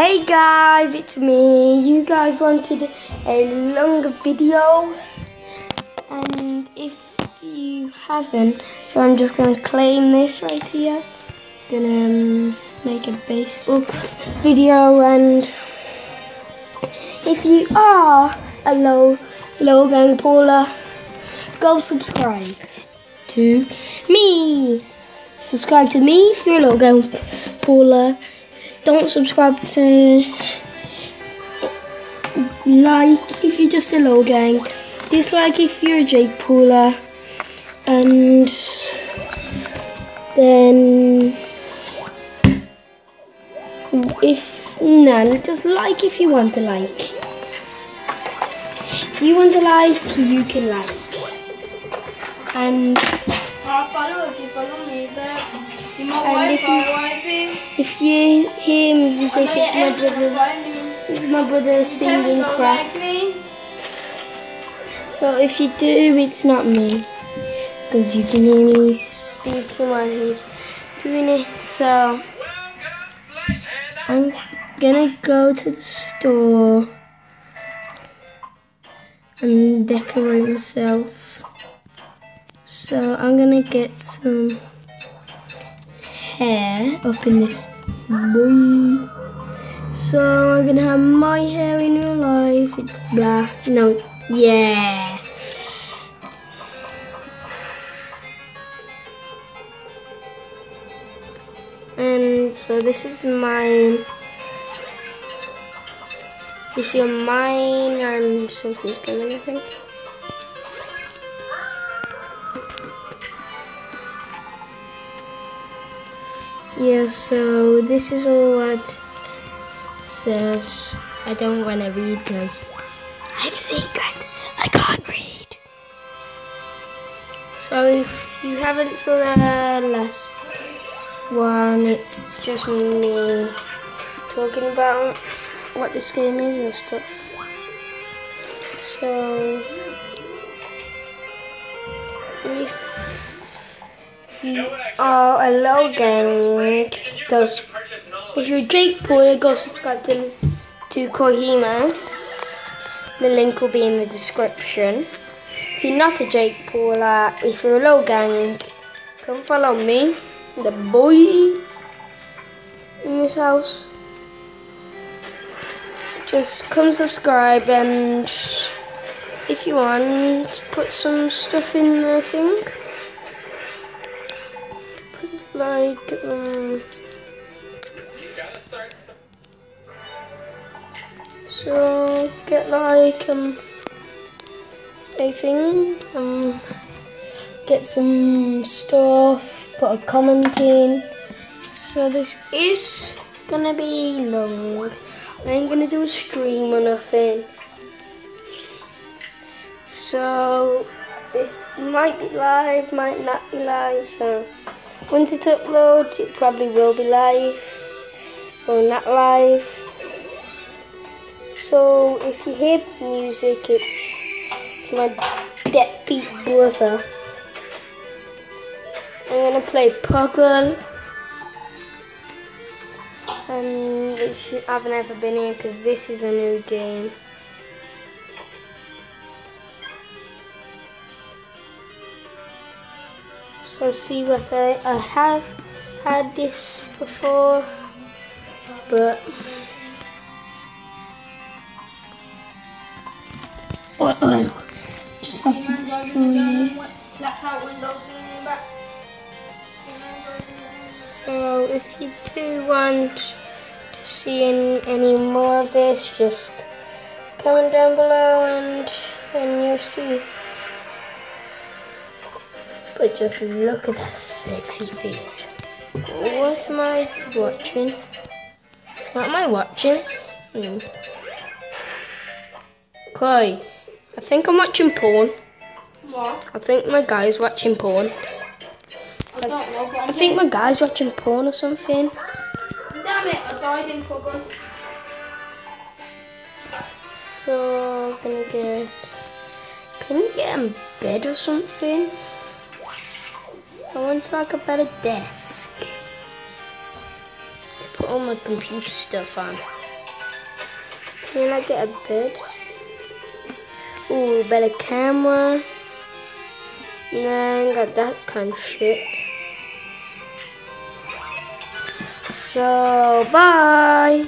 Hey guys, it's me. You guys wanted a longer video, and if you haven't, so I'm just gonna claim this right here. Gonna um, make a Facebook video, and if you are a low Logan Paula, go subscribe to me. Subscribe to me if you're a Logan Paula don't subscribe to like if you're just a Logang, dislike if you're a Jake Paula, and then if no, just like if you want to like. If you want to like, you can like. And follow if you follow me there. And if you- if you hear music, it's my brother. It's my brother singing crap. So if you do, it's not me. Because you can hear me speaking while he's doing it. So I'm gonna go to the store and decorate myself. So I'm gonna get some hair up in this boy. So I'm gonna have my hair in real life. It's black. No, yeah. And so this is mine. This is mine and something's coming, I think. Yeah, so this is all what says. I don't want to read because I'm secret. I can't read. So if you haven't saw the last one, it's just me talking about what this game is and stuff. So a Logang, goes if you're Jake Paul, go subscribe to to Kohimas. The link will be in the description. If you're not a Jake Paul, uh, if you're a Logang, come follow me, the boy in this house. Just come subscribe and if you want, put some stuff in. I think like um. So get like um a thing, um get some stuff, put a comment in. So this is gonna be long. I ain't gonna do a stream or nothing. So this might be live, might not be live, so once it uploads it probably will be live or not live. So if you hear music, it's, it's my deadbeat brother. I'm gonna play Puggle. And it's, I've never been here because this is a new game. So see what I, I have had this before, but just have to destroy this. Laptop windows in back. So if you do want to see any, any more of this, just comment down below and then you'll see. But just look at that sexy face. What am I watching? What am I watching? Hmm. Chloe, I think I'm watching porn. What? I think my guy's watching porn. I don't know, I think my guy's watching porn or something. Damn it, I died in Puggle. So I'm gonna get. Can you get in bed or something? I want to like a better desk. put all my computer stuff on. Can I get a bed? Ooh, better camera. Nah, got that kind of shit. So, bye.